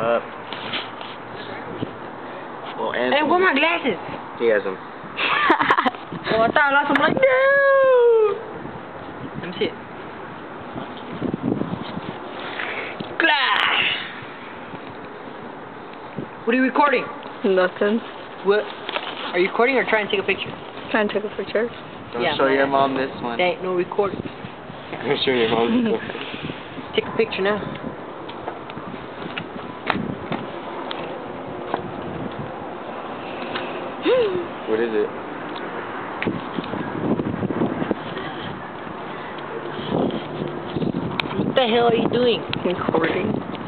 up. Well, Hey, where my glasses? he has them. Oh, I thought I lost them. Like, no. Let me see it. Glass. What are you recording? Nothing. What? Are you recording or trying to take a picture? Trying to take a picture. Don't Yeah, show your mom this one. There ain't no recording. Don't show your mom this one. Take a picture now. What is it? What the hell are you doing? Recording.